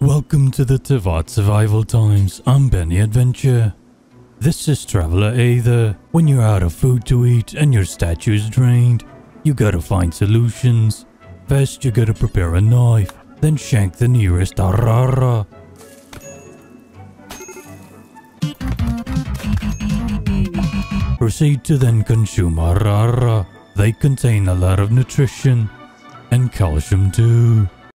Welcome to the Teyvat Survival Times. I'm Benny Adventure. This is Traveler Aether. When you're out of food to eat and your statue's drained, you gotta find solutions. First, you gotta prepare a knife, then shank the nearest Arara. Proceed to then consume Arara. They contain a lot of nutrition and calcium too.